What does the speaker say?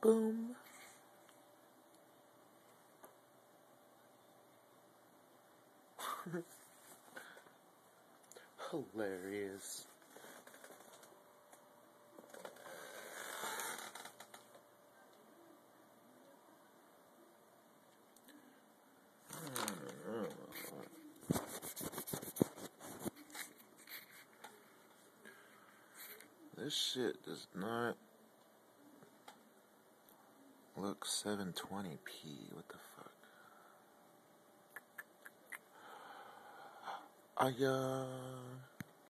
Boom. Hilarious. This shit does not look 720p. What the fuck? I, uh.